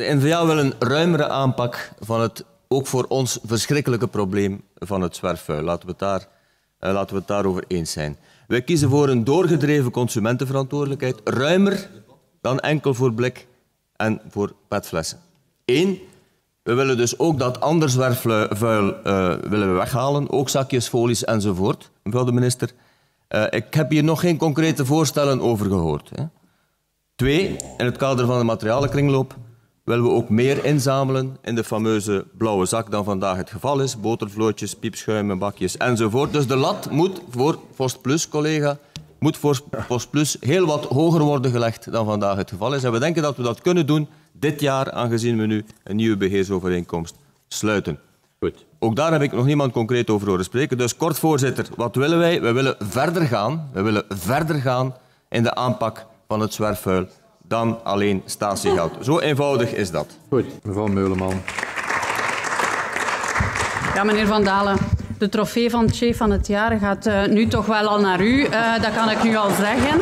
De NVA wil een ruimere aanpak van het ook voor ons verschrikkelijke probleem van het zwerfvuil. Laten we het, daar, uh, laten we het daarover eens zijn. Wij kiezen voor een doorgedreven consumentenverantwoordelijkheid, ruimer dan enkel voor blik en voor petflessen. Eén, we willen dus ook dat ander zwerfvuil uh, willen we weghalen, ook zakjes, folies enzovoort, mevrouw de minister. Uh, ik heb hier nog geen concrete voorstellen over gehoord. Hè. Twee, in het kader van de materialenkringloop willen we ook meer inzamelen in de fameuze blauwe zak dan vandaag het geval is. Botervlootjes, piepschuimen, bakjes enzovoort. Dus de lat moet voor Postplus, collega, moet voor Postplus heel wat hoger worden gelegd dan vandaag het geval is. En we denken dat we dat kunnen doen dit jaar, aangezien we nu een nieuwe beheersovereenkomst sluiten. Goed. Ook daar heb ik nog niemand concreet over horen spreken. Dus kort, voorzitter, wat willen wij? We willen verder gaan. We willen verder gaan in de aanpak van het zwerfvuil dan alleen statiegeld. Zo eenvoudig is dat. Goed, mevrouw Meuleman. Ja, meneer Van Dalen. De trofee van chef van het jaar gaat uh, nu toch wel al naar u. Uh, dat kan ik nu al zeggen.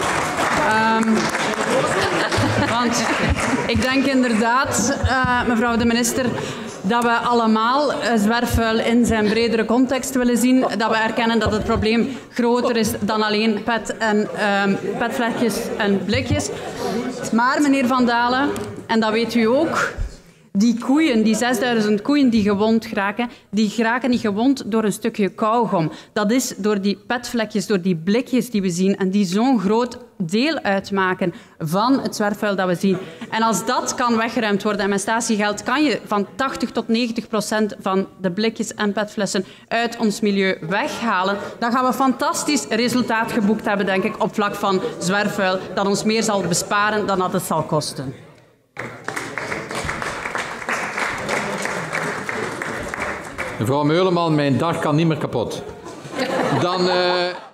Um, want ik denk inderdaad, uh, mevrouw de minister, dat we allemaal zwerfvuil in zijn bredere context willen zien. Dat we erkennen dat het probleem groter is dan alleen pet en, um, petvlekjes en blikjes. Maar, meneer Van Dalen, en dat weet u ook, die koeien, die 6000 koeien die gewond geraken, die geraken niet gewond door een stukje kauwgom. Dat is door die petvlekjes, door die blikjes die we zien en die zo'n groot deel uitmaken van het zwerfvuil dat we zien. En als dat kan weggeruimd worden en met statiegeld kan je van 80 tot 90 procent van de blikjes en petflessen uit ons milieu weghalen, dan gaan we fantastisch resultaat geboekt hebben, denk ik, op vlak van zwerfvuil, dat ons meer zal besparen dan dat het zal kosten. Mevrouw Meuleman, mijn dag kan niet meer kapot. Dan... Uh...